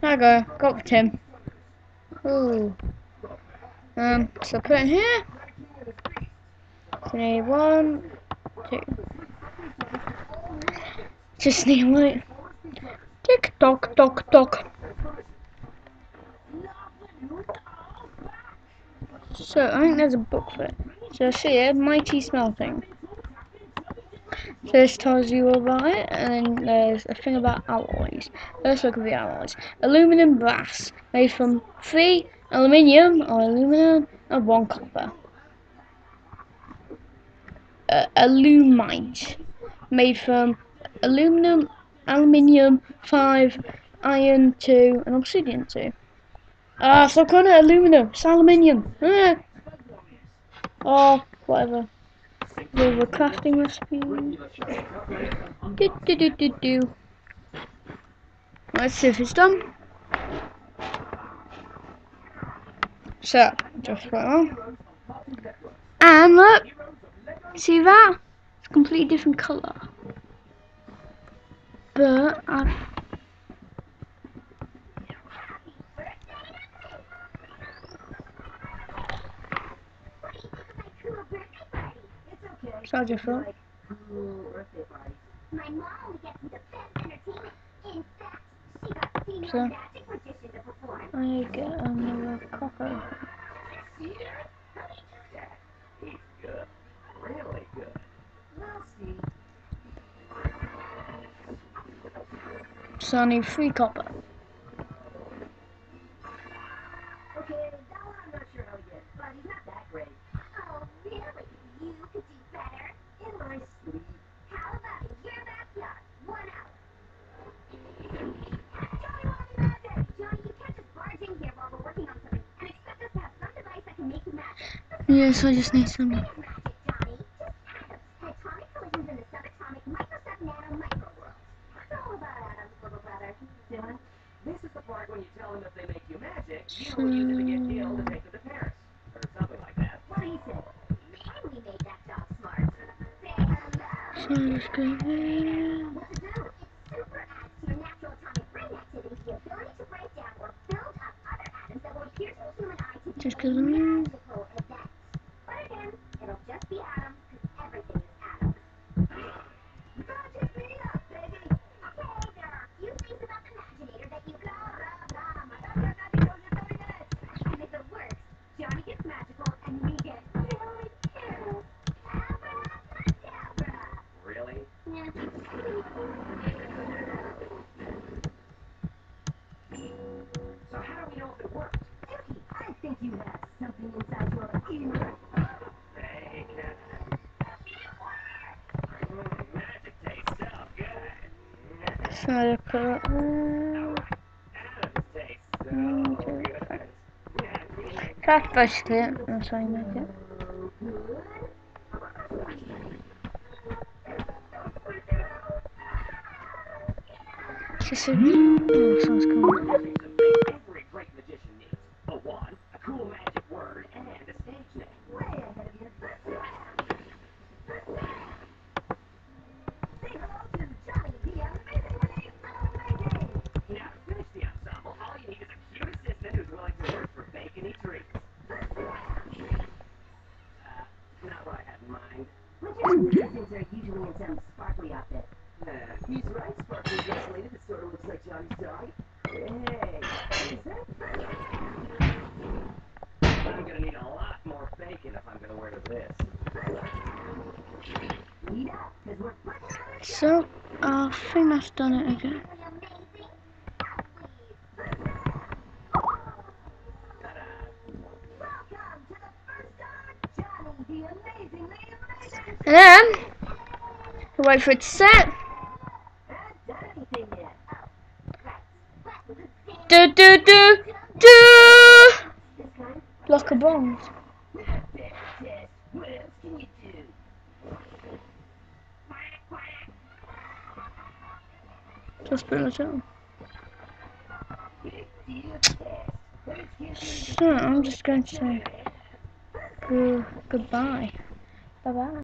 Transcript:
There I go. Got the tin. Ooh. Um, so put it in here. So need one, two. Just need one. Tick tock tock tock. So I think there's a booklet. So see it, mighty smelting. So this tells you about it, and then there's a thing about alloys. Let's look at the alloys. Aluminum brass, made from three aluminium or aluminum and one copper. Uh, alumite, made from aluminum, aluminium, five, iron, two, and obsidian, two. Ah, uh, so calling it aluminum. It's aluminium. Ah. Oh, whatever. The crafting recipe. Do do do do do. Let's see if it's done. So, just put on. And look! See that? It's a completely different colour. But I've got senior so, magician to perform. I get another copper. So I need three copper. Yes, I just need some. This is the part when you tell them if they make you magic, you will use it to get killed and take them to Paris. Or something like that. What do you think? We made that dog smart. So just go to do? It super adds to your natural atomic brain activity the ability to break down or build up other atoms that will appear to the human eye to be just go there. Şöyle koyalım. Saat başlayalım. Nasıl oynayacağım? Sesi... Oh, sounds cool. So, I think that's done it again. And then, wait for it to set. Do do do do. Block of bombs. Just put it down. So I'm just going to say good, goodbye. Bye bye.